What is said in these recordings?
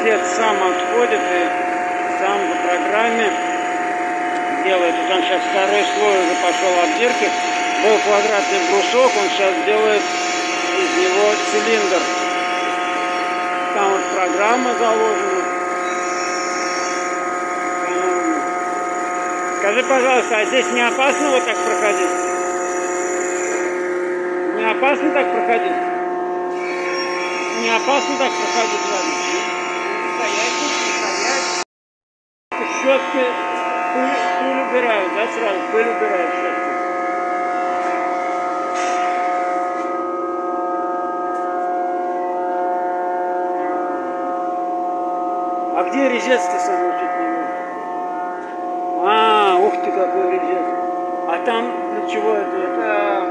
отец сам отходит и сам по программе делает. Вот он сейчас второй слой уже пошел обдирки. Был квадратный брусок, он сейчас делает из него цилиндр. Там вот программа заложена. Скажи, пожалуйста, а здесь не опасно вот так проходить? Не опасно так проходить? Не опасно так проходить рядом? Щетки пыль, пыль убирают, да, сразу? Пыль убирают щетки. А где резец-то чуть не был? А, ух ты, какой резец. А там для чего это? это...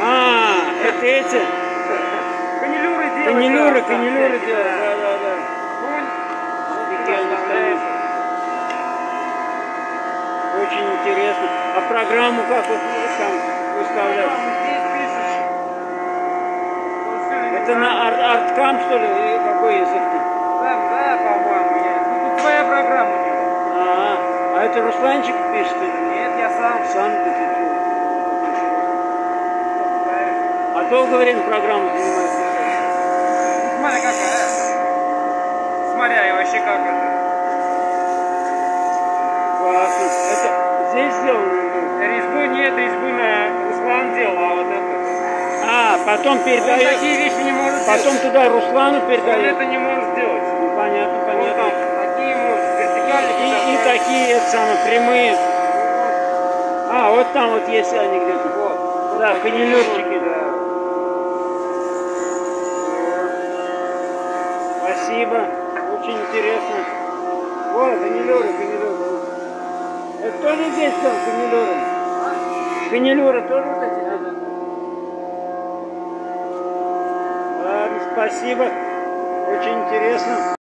А, это эти? Канилюры. Канилюры, да, канилюры да, да. да, да, да. Очень интересно. А программу как вот там выставлять? Это на ар- арткам, что ли? Или какой язык? Там, да, по-моему, я. Ну, тут своя программа делает. А, а это Русланчик пишет нет? Я сам. Сам ты тут. А долго время программа занимается? Как это. Это здесь сделано? или? Резьбу нет, резьбу на Руслан делал, а вот это. А, потом Он передает. такие вещи не может Потом делать. туда Руслану Он передает. это не может делать. Ну, понятно, Он понятно. там такие может, вертикальные. И, и такие это самые прямые. А, вот там вот есть они где-то. Вот. Да, канилюрчики, да. Спасибо. Очень интересно. Вот, канилюры, канилюры. Это тоже здесь там канилюры? Канилюры тоже вот эти? Ладно, спасибо. Очень интересно.